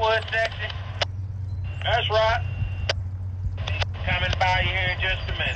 Rockwood section? That's right. Coming by you here in just a minute.